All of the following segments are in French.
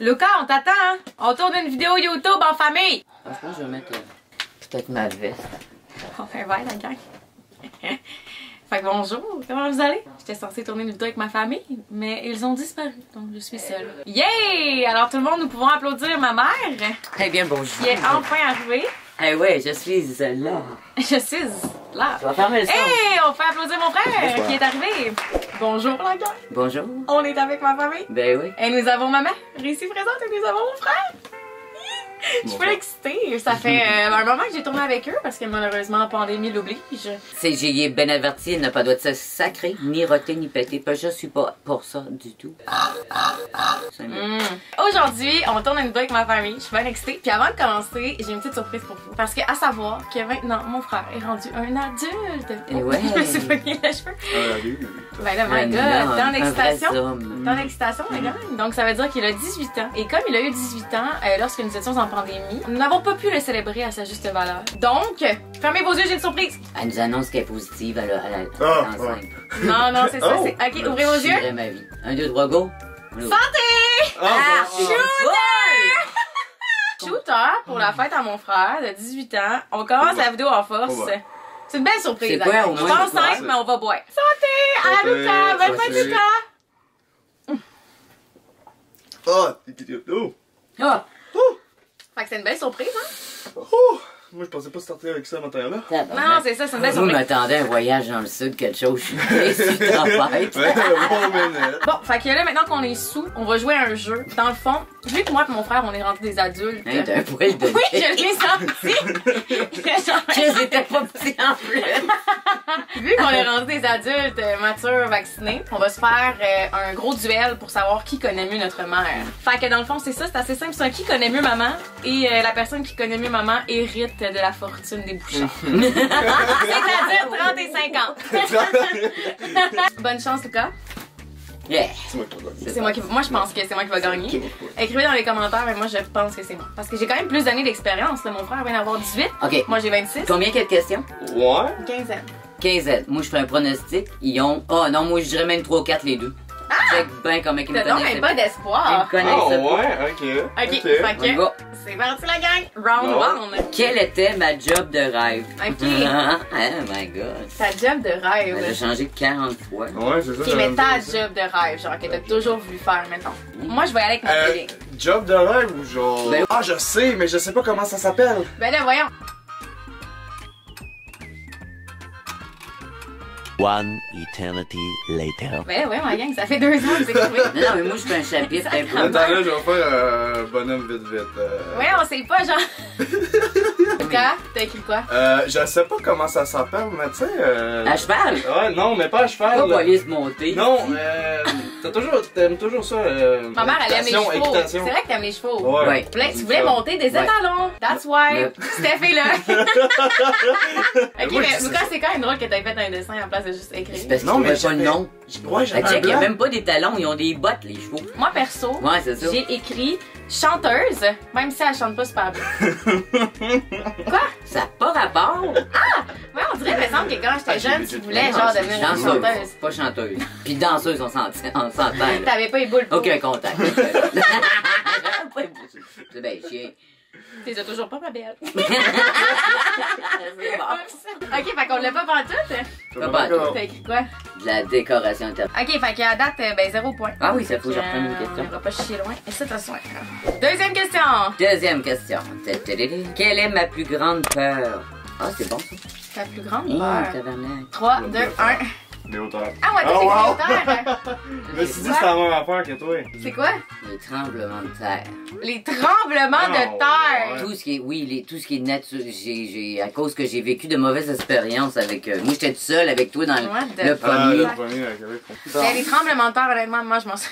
Lucas, on t'attend, hein? On tourne une vidéo YouTube en famille! Ah, je pense que je vais mettre euh, peut-être ma veste. On fait un verre, la gang. fait que bonjour, comment vous allez? J'étais censée tourner une vidéo avec ma famille, mais ils ont disparu, donc je suis seule. Yay! Alors tout le monde, nous pouvons applaudir ma mère, Eh bien, bonjour. qui est enfin arrivée. Eh ouais, je suis là. Je suis là. Je vais fermer le son. Hey! On fait applaudir mon frère qui est arrivé. Bonjour, la gang. Bonjour. On est avec ma famille. Ben oui. Et nous avons maman, ici présente, et nous avons mon frère. Je suis pas excitée. Ça fait euh, un moment que j'ai tourné avec eux parce que malheureusement, la pandémie l'oblige. C'est j'ai bien averti, il n'a pas droit de se sacrer, ni roter, ni péter. Pas, je suis pas pour ça du tout. C'est mieux. Mm. Aujourd'hui, on tourne une vidéo avec ma famille. Je suis bien excitée. Puis avant de commencer, j'ai une petite surprise pour vous. Parce que, à savoir que maintenant, mon frère est rendu un adulte. Et ouais. Je me suis pogné les cheveux. Ah, oui. Ben là, my god, d'excitation. homme. Tant d'excitation, les gars. Donc, ça veut dire qu'il a 18 ans. Et comme il a eu 18 ans, euh, lorsque nous étions en pandémie, nous n'avons pas pu le célébrer à sa juste valeur. Donc, fermez vos yeux, j'ai une surprise. Elle nous annonce qu'elle est positive, elle, a- elle, elle, Ah. Non, non, c'est ça. Oh. Ok, ouvrez vos Je yeux. ma vie. Un, deux, trois, go. Santé! Ah, bon, Shooter pour la fête à mon frère de 18 ans. On commence la vidéo en force. Oh. C'est une belle surprise. C'est quoi, au Je moins, pense c'est quoi? simple, mais on va boire. Santé! À Lucas! Bonne fête! Ah, oh, Ah! Fait que c'est une belle surprise, hein? oh. Moi, je pensais pas sortir avec ça à matin-là. Non, c'est ça, c'est une belle Vous surprise. m'attendez à un voyage dans le sud, quelque chose. Je suis bon fait que là, maintenant qu'on est sous, on va jouer à un jeu. Dans le fond, vu que moi et mon frère, on est rentrés des adultes. Hein, t'as un poil de oui, je l'ai senti! Je n'étais pas petit en plus. Vu qu'on est rendu des adultes euh, matures, vaccinés, on va se faire euh, un gros duel pour savoir qui connaît mieux notre mère. Fait que dans le fond, c'est ça, c'est assez simple. C'est un qui connaît mieux maman et euh, la personne qui connaît mieux maman hérite de la fortune des bouchards. C'est-à-dire 30 et 50. Bonne chance, Lucas. Yeah. C'est moi qui vais C'est moi je pense que c'est moi qui va gagner. Écrivez dans les commentaires, mais moi je pense que c'est moi. Parce que j'ai quand même plus d'années d'expérience. Mon frère vient d'avoir 18. OK. Moi j'ai 26. Combien quelle question? Ouais. 15 ans. 15 aides. Moi, je fais un pronostic. Ils ont. Oh non, moi, je dirais même 3 4 les deux. Check bien comment ils me T'as donc connaissent. même pas Ils me d'espoir. connaissent. Ah, pas. ouais, ok. Ok, fait On y que va. c'est parti la gang. Round Bon. 1. Quel était ma job de rêve? Ok. oh my god. Ta job de Elle a rêve. changé 40 fois. Ouais, c'est ça. J'allais mais ta job de rêve, genre que t'as toujours voulu faire, mettons. Moi, je vais y aller avec ma Euh, feeling. job de rêve ou genre. Ben- Ah, je sais, mais je sais pas comment ça s'appelle. Ben là, voyons. One eternity later. Ben voyons, ma gang, ça fait deux ans que c'est trouvé. Non, non, mais moi, je fais un chapitre. Attends, là, je vais faire euh, bonhomme vite vite. Euh, Ouais, on sait pas, genre. Lucas, t'as écrit quoi? Euh, je sais pas comment ça s'appelle, mais tu sais. Euh... À cheval? Ouais, non, mais pas à cheval. Pas police montée. Non, euh, t'as toujours, t'aimes toujours ça. Euh, Ma mère, elle aime les chevaux. C'est vrai que t'aimes les chevaux. Ouais. Tu voulais monter des Ouais. étalons. That's why. Ouais. Steph est là. ok, moi, mais Lucas, c'est quand même drôle que t'aies fait un dessin en place de juste C'est écrire. parce Non, mais pas le nom. Ouais, que un check, il y a même pas des talons, ils ont des bottes, les chevaux. Moi, perso, Ouais, j'ai écrit chanteuse, même si elle chante pas super bien. Ça n'a pas rapport? Ouais, on dirait, il me semble que quand Ah, j'étais j'ai jeune, tu voulais genre devenir une Danseuse, chanteuse. pas chanteuse. Puis danseuse, on s'entend. T'avais pas les boules. Aucun contact. C'est bien chien. T'es toujours pas, ma belle. C'est bon. ok, fait qu'on l'a pas pantoute. Pas pas tout. T'as écrit quoi? De la décoration intérieure. Ok, fait qu'à date, euh, ben zéro point. Ah oui, ça faut que je reprenne une Euh, question. On va pas chier loin. Et ça, t'as soin. Deuxième question. Deuxième question. Quelle est ma plus grande peur? Ah, c'est bon ça. Ta plus grande Hum, peur. tabarnak. 3, 2, 1. Les hauteurs. Ah, ouais, t'as Oh, wow. c'est Je me suis dit la même affaire que toi. C'est quoi? Les tremblements de terre. Les tremblements Ah, de terre. ouais. Tout ce qui est, oui, les, tout ce qui est nature, j'ai, j'ai, à cause que j'ai vécu de mauvaises expériences avec, euh, moi j'étais seule avec toi dans le, le? Ah, premier. le premier avec. Ben, les tremblements de terre, honnêtement, moi, je m'en suis.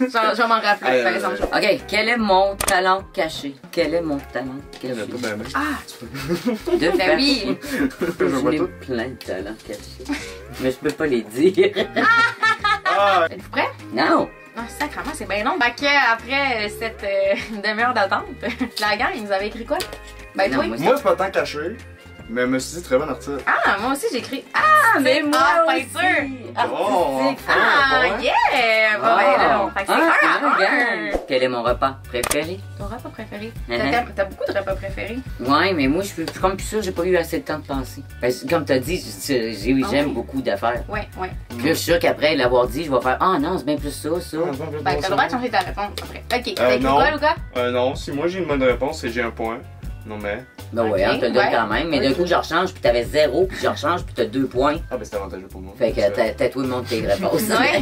Je vais m'en rappeler, par exemple. Ok, quel est mon talent caché? Quel est mon talent Il y en caché? Ah, De ben oui. Je vois J'ai plein de talents cachés. Mais je peux pas les dire. Ah, Êtes-vous prêts? Non! Non, sacrément, c'est bien long. Fait que, après euh, cette euh, demi-heure d'attente, la gang, vous avez écrit quoi? Ben, Non, toi? moi, moi, c'est pas tant caché. Mais me suis dit très bon artiste. Ah, moi aussi j'ai écrit. Ah, mais moi Ah, peinture. Oh, enfin. Ah, bon, hein? yeah! Bon, ben là, on fait que c'est Ah, un ah, un. regarde. Quel est mon repas préféré? Ton repas préféré? Mhm. T'as- T'as beaucoup de repas préférés? Ouais, mais moi, je suis comme plus sûr, j'ai pas eu assez de temps de penser. Parce que, comme t'as dit, j'ai- j'ai- Ah j'aime beaucoup d'affaires. Ouais, ouais. Puis là, je suis sûr qu'après l'avoir dit, je vais faire Ah non, c'est bien plus ça, ça. Ah, Ben, t'as le droit de changer ta réponse après. Ok, t'as Euh, écrit non. quoi, Lucas? Euh, non, si moi j'ai une bonne réponse et j'ai un point. Non, mais. Ben ouais, on te le donne quand même. Mais d'un coup, je rechange, puis t'avais zéro, puis je rechange, puis t'as deux points. Ah, ben c'est avantageux pour moi. Fait que t'as- tout le monde tes réponses. Ouais.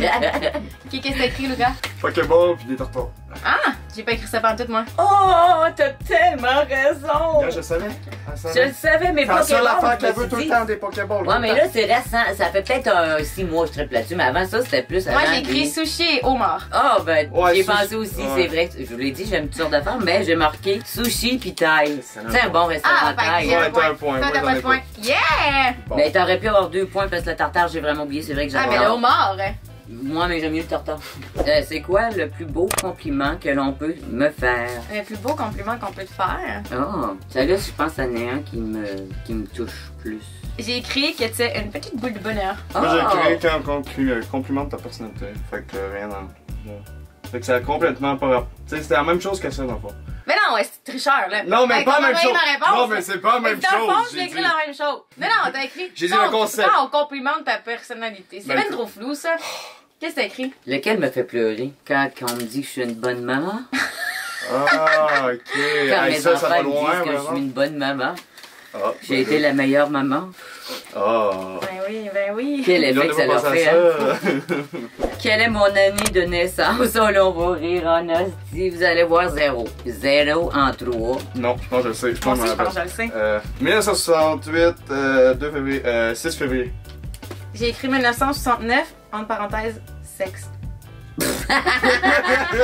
Qu'est-ce que t'as écrit, Lucas? Pokéball puis des tartares. Ah! J'ai pas écrit ça pendant tout, moi. oh, t'as tellement raison! Là, je savais. Ah, Je le savais, mais C'est la seule Pokémon, affaire je qu'elle veut tout le temps des Pokéballs. Ouais, mais là, c'est récent. Ça fait peut-être un 6 mois que je triple là-dessus, mais avant ça, c'était plus Moi, j'ai écrit sushi et homard. Ah, ben, j'ai pensé aussi, c'est vrai. Je vous l'ai dit, j'aime toutes sortes d'affaires, mais j'ai marqué sushi pis thaï. C'est un bon restaurant Ah, j'ai Ouais, un t'as point. un point. T'as pas de pas. point. Yeah! Mais t'aurais pu avoir deux points parce que le tartare, j'ai vraiment oublié. C'est vrai que Ah, j'avais. mais le homard. Moi, mais j'aime mieux le tartare. Euh, c'est quoi le plus beau compliment que l'on peut me faire? Le plus beau compliment qu'on peut te faire? Oh, celle-là, je pense qu'il y en a un qui me, qui me touche plus. J'ai écrit que tu es une petite boule de bonheur. Moi, j'ai Oh! créé qu'un compli- euh, compliment de ta personnalité. Fait que euh, rien dans. ouais. Fait que ça a complètement pas rapport. Tu sais, c'était la même chose que ça, dans le fond. Mais non, ouais, c'est tricheur, là. Non, mais pas la même chose. Non, mais c'est pas la même Dans le fond, chose. j'ai écrit la même chose. Mais non, t'as écrit. J'ai dit le concept. On complimente ta personnalité. C'est Ben, même que- trop flou, ça. Qu'est-ce que t'as écrit? Lequel me fait pleurer? Quand, quand on me dit que je suis une bonne maman? Ah, ok. Quand Hey, mes ça, ça va enfants me loin, disent que je vraiment. suis une bonne maman? Ah, J'ai été la meilleure maman. Ah. Ben oui, ben oui. Quel effet que ça leur fait, hein? Quelle est mon année de naissance? Oh là, on va rire en hostie. Vous allez voir zéro. Zéro en trois. Non, je pense que je le sais. Je Moi pense que aussi, je je m'en pense que rappelle. je le sais. Euh, 1968, euh, 2 février, euh, 6 février. J'ai écrit 1969, entre parenthèses, sexe.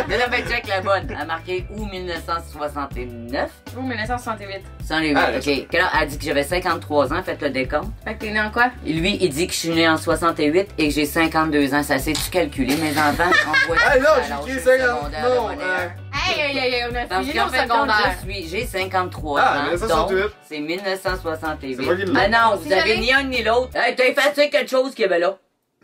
Mais là, ben, check la bonne. Elle a marqué ou 1969. Ou 1968. Sans les Ah, ok. Quelle heure? Elle a dit que j'avais 53 ans. Faites le décompte. Fait que t'es né en quoi? Lui, il dit que je suis né en 68 et que j'ai 52 ans. Ça s'est-tu calculé, mes enfants? On voit Ah non, j'ai l'âge écrit secondaire 50. de Non, euh, Hey, hey, hey, hey, on a fini fait, j'ai 53 Ah, ans, 1968. donc c'est 1968. C'est moi qui l'ai. Mais non, Si vous avez ni un ni l'autre. Hey, t'as effacé quelque chose qui avait là?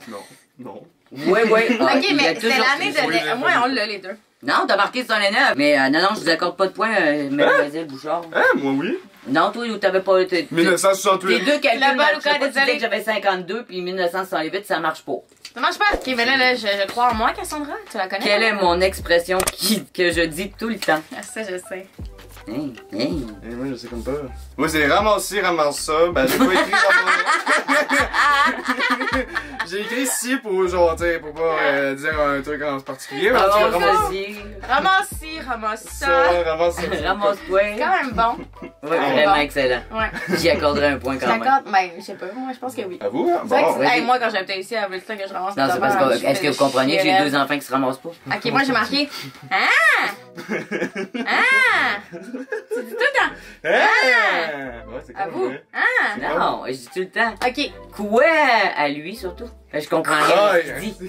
non, non. Oui, oui. Ah, Ok, il y a mais c'est l'année de. Moi, on l'a les deux. Non, t'as marqué sur les neuf. Mais euh, non, non, je vous accorde pas de points, euh, Mademoiselle Bouchard. Hein, moi oui. Non, toi, t'avais pas... t'es- t'es- 1968. Tes deux calculs au cas, pas. Tu disais que j'avais 52 puis 1968, ça marche pas. Ça marche pas? Ok, mais là, là je, je crois en moi, Cassandra. Tu la connais? Quelle hein? est mon expression qui, que je dis tout le temps? Ah, ça, je sais. Hey, hey. Eh, moi, je sais comme pas. Moi, c'est ramasse-ci, ramasse ça. Ben, j'ai pas écrit ramasse. j'ai écrit si pour, genre, tu pour pas euh, dire un truc en particulier. Ramasse vas-y. Ramasse ci, ramasse ça. ça, ramasse ça. Ramasse-toi. C'est quand même bon. Ouais, vraiment excellent. Ouais. J'y accorderai un point quand même. t'accorde. Ben, je sais pas. Moi, je pense que oui. À vous, hein? C'est vrai que Bon. hey, vas-y. moi, quand j'étais ici, elle voulait tout le temps que je ramasse Non, c'est parce que, est-ce que vous comprenez que j'ai deux enfants qui se ramassent pas? Ok, moi, j'ai marqué. Ah! Ah! Tu dis tout le temps. Hein? Ouais, c'est À comme vous. vrai. Ah! Non, je dis tout le temps. Ok. Quoi? À lui, surtout. Je comprends rien Ah, de ce qu'il dit.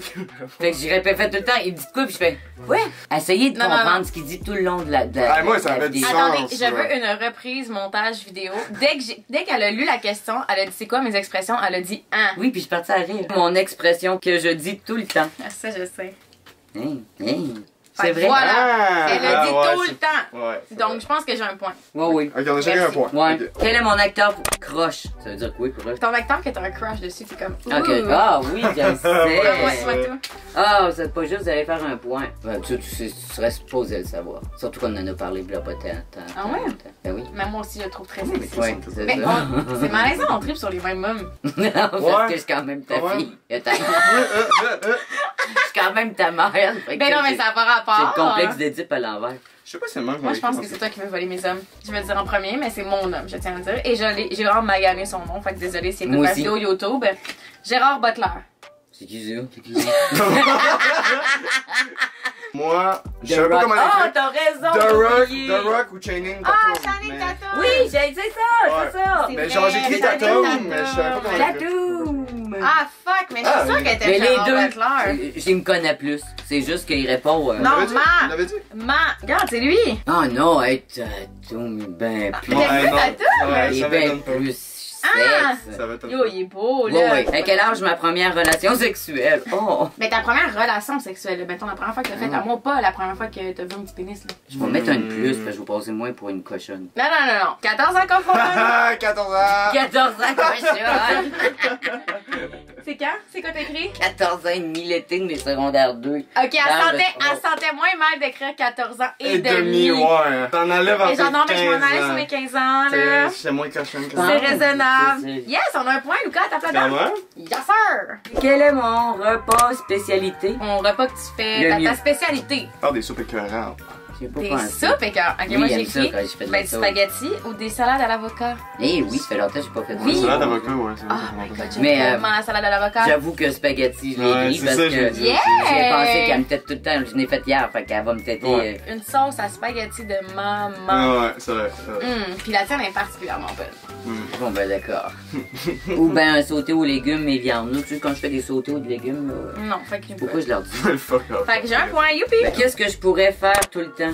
Fait que j'y répète tout le temps, il dit de quoi, puis je fais, ouais, essayez de Non, comprendre non. ce qu'il dit tout le long de la, de Ah, moi, de ça la avait du sens. Attendez, je veux une reprise montage vidéo. Dès que j'ai, dès qu'elle a lu la question, elle a dit c'est quoi mes expressions, elle a dit ah. Oui, puis je suis partie à rire. Mon expression que je dis tout le temps. Ah, ça je sais. Hein, hein. Fait C'est que vrai? Voilà. Ah, Elle a ah, dit ouais, tout c'est- le temps. Ouais. c'est Donc vrai. je pense que j'ai un point. Oui, oui. Ok, on a chacun un point. Ouais. Quel est mon acteur croche? Ça veut dire quoi, croche? Ton acteur que t'as un crush dessus, t'es comme. Ok. ouh. Ah oui, je Ouais, sais. Ah, c'est pas juste, vous allez faire un point. Ben, tu, tu, sais- tu serais supposé le savoir. Surtout qu'on en a parlé il y a pas tant. tant- Ah ouais? tant- Ben oui. Mais moi aussi, je le trouve très sexy. Ouais, c'est Mais ça. on- c'est malaisant, on tripe sur les mêmes hommes. non, parce Ouais. que je suis quand même ta Ouais. fille. Et ta- Euh, euh, euh. Je suis quand même ta mère. fait que Ben non, mais j'ai- ça n'a pas rapport. C'est le complexe d'Édipe à l'envers. Je sais pas si c'est le même qu'on Moi, je pense que c'est toi qui veux voler mes hommes. Je vais le dire en premier, mais c'est mon homme, je tiens à le dire. Et je l'ai- j'ai vraiment magané son nom, fait que désolé s'il écoute Moi aussi. vidéo YouTube. Gérard Butler. C'est qui ça? Moi, je sais pas comment Ah, l'écrire. t'as raison! The Rock. The Rock ou Channing Ah, Tatum. Channing mais- Tatum! Oui, j'ai dit ça, Ouais. c'est ça! Mais genre, j'ai écrit Channing Tatum, mais je savais pas comment. Tatum! Ah, fuck, mais je Ah, suis sûre mais- qu'elle était Mais les deux, je me connais plus. C'est juste qu'il répond. euh, Non. Ma-? Ma, regarde, c'est lui. Oh non, hey, Tatum, ben plus. Ouais, non. Tatum? Ouais, il est pas. plus Ah! sexe. Ça va être Yo, il est beau, là. ouais. À quel âge ma première relation sexuelle? Oh! Mais ta première relation sexuelle, mettons la première fois que t'as fait Mm. l'amour, pas la première fois que t'as vu un petit pénis, là. Je vais mettre un de plus, parce que je vais passer moins pour une cochonne. Non, non, non, non. 14 ans confondu. Ah, 14 ans! 14 ans cochonne! C'est quand? C'est quoi t'écris? 14 ans et demi l'été de mes secondaires 2. Ok, elle sentait, elle sentait moins mal d'écrire 14 ans et, Et demi, ouais. T'en enlèves Et après genre, non, mais je m'en 15 allais sur mes 15 ans, là. C'est moins cochon que C'est ça. raisonnable. c'est- c'est- Yes, on a un point, Lucas, t'as plein même? Yes, sir! Quel est mon repas spécialité? Mon repas que tu fais, ta, spécialité. Ah, des soupes écœurantes. J'ai pas Des pensé. soupes et quand. Ok, Oui, moi j'ai j'aime ça écrit quand je fais de ben, du sauce. spaghetti ou des salades à l'avocat. Eh oui, ça fait longtemps que j'ai pas fait de Oui. ça. Salade d'avocat, ouais, c'est vrai. Oh ça my fait god, j'aime Mais, euh, tellement la salade à l'avocat. J'avoue que spaghetti, je l'ai Ouais, pris c'est parce ça, que j'ai dit. J'ai pensé qu'elle me tête tout le temps. Je l'ai faite hier, fait qu'elle va me têter. Ouais. euh, Une sauce à spaghetti de maman. Ah ouais, c'est vrai. c'est vrai. Hum, puis la tienne est particulièrement bonne. Hum. Bon, ben d'accord. Ou ben un sauté aux légumes et viande. Là, tu sais, quand je fais des sautés aux légumes, là, Non, fait que pourquoi je leur dis? Fuck off. Fait que j'ai un point, youpi! Ben, Qu'est-ce que je pourrais faire tout le temps?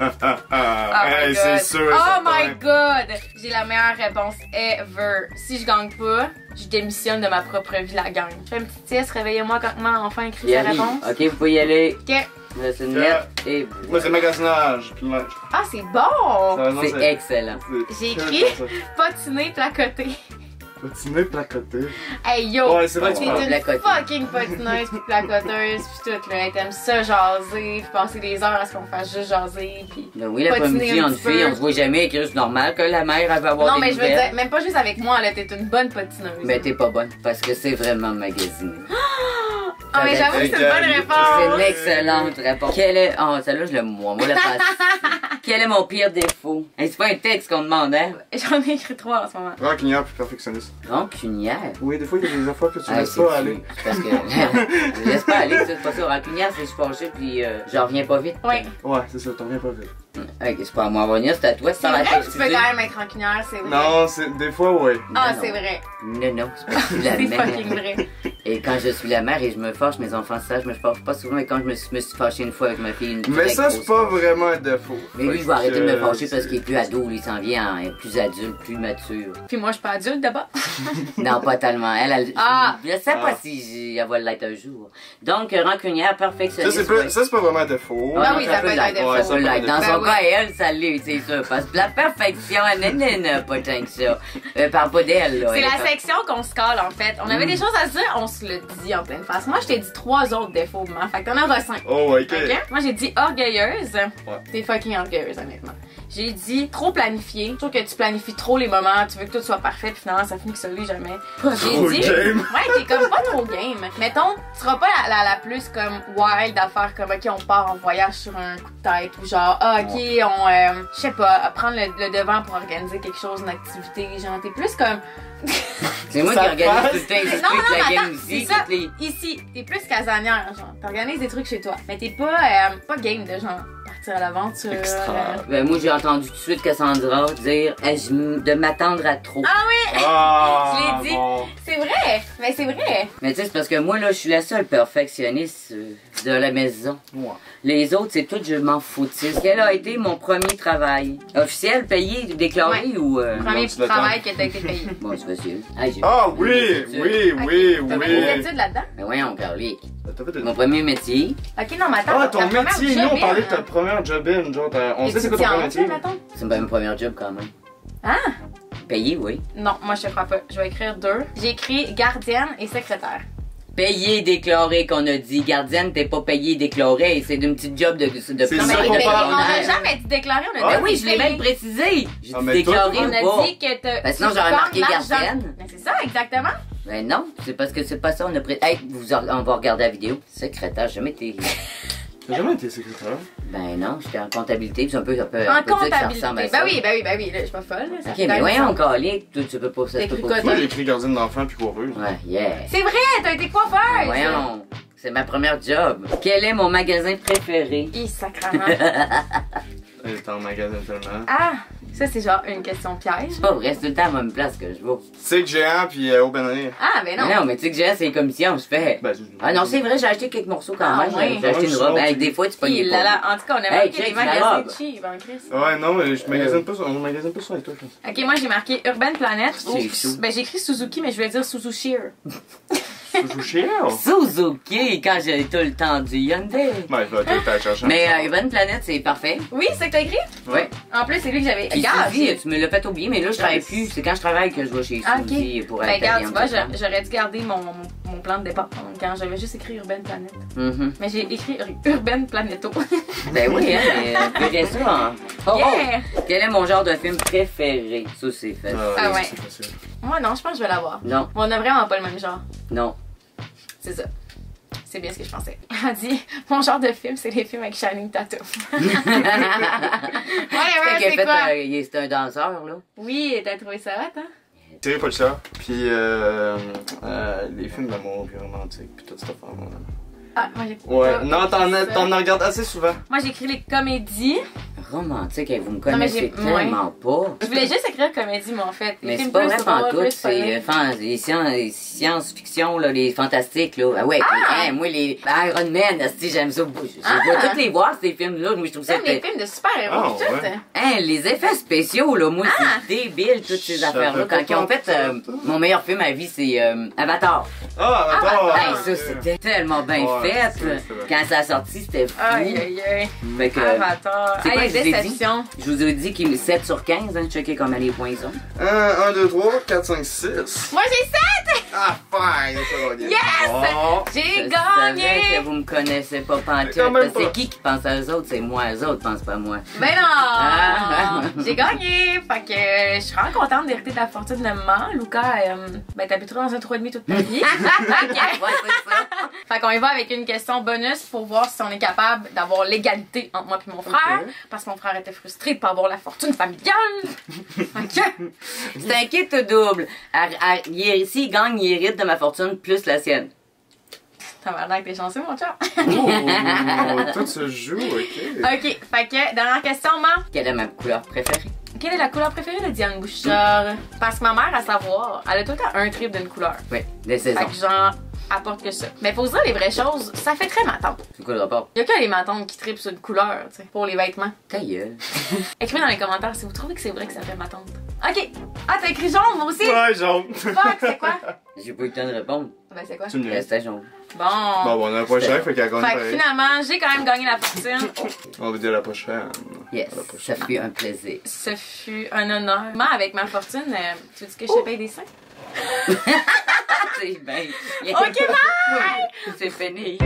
Ah, ah, ah. Oh my Hey, god. c'est sûr. Oh my god! J'ai la meilleure réponse ever. Si je gagne pas, je démissionne de ma propre vie la gang. Je fais une petite sieste, réveillez-moi quand a enfin écrit sa Yannick, réponse. ok, vous pouvez y aller. Ok. C'est une lettre et Moi, c'est magasinage. Puis Ah, c'est bon! c'est excellent. J'ai écrit- Patiner, placoter. Ça. Patiner, placoter. Hey yo! Ouais, c'est vrai que T'es tu une fucking patineuse pis placoteuse pis tout là. T'aimes ça jaser pis passer des heures à ce qu'on fasse juste jaser pis... Ben oui, l'après-midi, peu. filles, on se voit jamais, que c'est normal que la mère, elle va avoir Non des mais je veux dire, même pas juste avec moi là, t'es une bonne patineuse. Ben t'es pas bonne, parce que c'est vraiment magasiné. Ah mais j'avoue que c'est une bonne C'est C'est réponse! une excellente réponse. Quel est... Oh, celle-là, je l'aime moins. Moi, la passe. Quel est mon pire défaut? Hey, c'est pas un texte qu'on demande, hein? J'en ai écrit trois en ce moment. Rancunière puis perfectionniste. Rancunière? Oui, des fois, il y a des affaires que tu Ah, laisses pas aller. Parce que je laisse pas aller, c'est pas ça. Rancunière, c'est je suis fâché puis euh, j'en reviens pas vite. Ouais. Ouais, c'est ça, t'en reviens pas vite. Ok, c'est pas à moi à revenir, c'est à toi, c'est vrai tête. que tu peux quand même être rancunière, c'est vrai. Non, c'est des fois, ouais. Ah, Non, c'est non. vrai. Non, non, c'est pas suis la C'est fucking mère. vrai. Et quand je suis la mère et je me fâche, mes enfants savent, je me fâche pas souvent, mais quand je me suis, me suis fâché une fois avec ma fille, une Mais ça, c'est pas fâche. vraiment un défaut. Mais lui, je vais arrêter de me fâcher parce qu'il est plus ado, lui, il s'en vient en- plus adulte, plus mature. Puis moi, je suis pas adulte d'abord. Non, pas tellement. Elle, elle Ah. je sais pas Ah. si elle va l'être un jour. Donc, rancunière, Ça, perfectionniste. c'est pas, ouais. ça, c'est pas vraiment un défaut. Ah non, oui, ça peut être un l'être, défaut. ça peut Ouais, ça l'être. peut Dans son Oui. elle, ça l'est, c'est ça. Parce que la perfection, non, non, pas tant que ça. Euh, parle pas d'elle, là. C'est Elle la pas- section qu'on se colle en fait. On avait des choses à se dire, on se le dit en pleine face. Moi, je t'ai dit trois autres défauts, maman. Fait que t'en auras cinq. Oh, ok. Moi, j'ai dit orgueilleuse. T'es fucking orgueilleuse, honnêtement. J'ai dit trop planifié. Je trouve que tu planifies trop les moments. Tu veux que tout soit parfait, puis finalement, ça finit que ça lui jamais. trop J'ai dit. game. Ouais, t'es comme pas trop game. Mettons, tu seras pas la, la, la plus comme wild à faire comme, ok, on part en voyage sur un coup de tête, ou genre, ah, ok, on, euh, je sais pas, prendre le, le devant pour organiser quelque chose, une activité. Genre, t'es plus comme, C'est moi Ça qui organise passe. tout le temps, non, non, la attends, game c'est ici. les- Ici, t'es plus casanière, genre. T'organises des trucs chez toi. Mais t'es pas, euh, pas game de genre partir à l'aventure. Extra. euh. Ben, moi, j'ai entendu tout de suite Cassandra dire de m'attendre à trop. Ah, Je l'ai dit. bon. C'est vrai, mais c'est vrai. Mais tu sais, c'est parce que moi, là, je suis la seule perfectionniste euh, de la maison. Ouais. Les autres, c'est tout, je m'en foutisse. Quel a été mon premier travail? Officiel, payé, déclaré ou... euh, Premier petit travail que t'as été payé. Bon, c'est facile. Ah, oui, j'ai- oui, oui, T'as fait oui. des études là-dedans? Mais voyons, Carly. Mon premier métier, Ok, non, mais attends. Ah, ton première métier, nous, on parlait de ta hein. Première job-in, genre, on sait c'est quoi ton premier métier. c'est pas mon premier job quand même. Ah! Payé, oui. Non, moi je te crois pas. Je vais écrire deux. J'ai écrit gardienne et secrétaire. Payé, déclaré qu'on a dit. Gardienne, t'es pas payé, déclaré. C'est d'une petite job de, de C'est Non, mais ça qu'on mais parle. on n'a jamais dit déclaré, on a Ah dit oui, je l'ai même précisé. J'ai Ah, dit mais toi, déclaré On ou a pas. dit que t'as. Ben, sinon, tu j'aurais marqué gardienne. Ben c'est ça, exactement. Ben non, c'est parce que c'est pas ça. On a pris. Hey, vous, on va regarder la vidéo. Secrétaire, j'ai jamais été. T'as jamais été secrétaire? Ben non, j'étais en comptabilité, puis c'est un peu, un peu, on En peut dire que ça comptabilité. ressemble à Ben ça. oui, ben oui, ben oui, là, je suis pas folle. là, ça Ok, mais voyons. Calé, toi, tu peux pas, ça faire. Moi, j'ai écrit gardienne d'enfant puis coureuse. Ouais, yeah. C'est vrai, t'as été coiffeuse! Ben voyons, c'est ma première job. Quel est mon magasin préféré? Hi, sacrement. Elle est en magasin tellement. ah! Ça, c'est genre une question piège. C'est pas vrai, c'est tout le temps à la même place que je vais. Tic géant puis euh, Open Air. Ah, ben non. Mais non, mais tu sais que j'ai c'est les commissions, je fais. Ben, c'est- Ah non, c'est vrai, j'ai acheté quelques morceaux quand Ah, même. ouais. J'ai acheté une robe. Hey, des fois, tu pognes Il là, en tout cas, on a marqué des magasins cheap, hein, Chris. Ouais, non, mais je magasine pas on magasine pas sur les touches. Ok, moi j'ai marqué Urban Planet. C'est. Ben j'ai écrit Suzuki, mais je voulais dire Suzuki. chier. Suzuki, quand j'ai tout le temps du Hyundai. Ouais, je vais tout à chercher. Mais euh, Urban Planet, c'est parfait. Oui, c'est que t'as écrit? Ouais. En plus, c'est lui que j'avais. Regarde! Suzy, tu me l'as fait oublier, mais là, je travaille plus. C'est quand je travaille que je vais chez Ah, Suzy ok. pour Ben, être regarde, tu vois, j'a- j'aurais dû garder mon, mon, mon plan de départ quand j'avais juste écrit Urban Planet. Mhm. Mais j'ai écrit Ur- Urban Planeto. Ben oui, hein, mais euh, plus bien sûr. hein. Oh, Yeah! oh! Quel est mon genre de film préféré? Ça, c'est fait. Ah ouais. c'est facile. Moi, non, je pense que je vais l'avoir. Non, On a vraiment pas le même genre. non. C'est ça. C'est bien ce que je pensais. Elle a dit, mon genre de film, c'est les films avec Shining Tatum. ouais, ouais, c'est fait, quoi? euh, il est- c'est un danseur, là. Oui, t'as trouvé ça hot, hein? Thierry Polissa, puis euh, euh, les films d'amour, puis romantique, puis tout cette affaire. Ah, moi j'ai Ouais, non, t'en as- as regardé assez souvent. Moi j'ai écrit les comédies. Romantique, hey, vous me mais connaissez j'ai- tellement pas. Je voulais juste écrire comédie, moi en fait. Les Mais films c'est pas vrai pantoute, c'est les sciences- les science-fiction, les fantastiques, là. Ah ouais, puis, hein, moi, les Iron Man, j'aime ça. Je je Ah! vais tous les voir, ces films-là. Moi, je trouve ça... Les fait- films de super-héros Ah, pis tout. ouais. Hein, les effets spéciaux, là, moi, Ah! c'est débile, toutes ces affaires-là. Quand ils ont fait euh, mon meilleur film à vie, c'est euh, Avatar. Ah! Hey, ça, c'était tellement bien Ouais, fait. Quand ça a sorti, c'était fou. Aïe aïe aïe. Fait que, Avatar. c'est quoi Aïe, que je vous ai dit? déception. je vous ai dit qu'il est 7 sur 15, hein, checker comment les points sont. 1, 1, 2, 3, 4, 5, 6. Moi j'ai 7! Ah, fine! Yes! Oh. J'ai Je gagné! que vous me connaissez pas pantoute. C'est qui qui pense à eux autres? C'est moi, eux autres pensent pas à moi. Ben non! Ah. J'ai gagné! Fait que euh, je suis vraiment contente d'hériter ta fortune de maman. Luca, euh, ben t'habiteras dans un trou et demi toute ta vie. Ok. Ouais, c'est ça. Fait qu'on y va avec une question bonus pour voir si on est capable d'avoir l'égalité entre moi et mon frère. Ok. Parce que mon frère était frustré de pas avoir la fortune familiale. ok? C'est un kit double. À- à- il S'il gagne, il hérite de ma fortune plus la sienne. Ça va l'air que t'es chanceux, mon chat. Oh, tout se joue, ok. ok, fait que, dernière question, maman. Quelle est ma couleur préférée? Quelle est la couleur préférée de Diane Bouchard? Parce que ma mère, à savoir, elle a tout le temps un trip d'une couleur. Oui, des saisons. Fait que genre, apporte que ça. Mais se dire les vraies choses, ça fait très matante. C'est quoi le rapport? Y a que les matantes qui tripent sur une couleur, tu sais, pour les vêtements. Ta gueule. Écrivez dans les commentaires si vous trouvez que c'est vrai que ça fait matante. Ok. Ah, t'as écrit jaune, moi aussi? Ouais, jaune. Fuck, c'est quoi? J'ai pas eu le temps de répondre. Ben, c'est quoi? Tu me. C'était jaune. Bon. Bon, bon, on a pas cher, fait qu'elle gagne Fait que finalement, j'ai quand même gagné la fortune. On va dire la prochaine. Yes, La ça fut un plaisir. Ce fut un honneur. Moi, avec ma fortune, euh, tu veux que je te paye des seins? C'est bien. Ok, bye! C'est fini.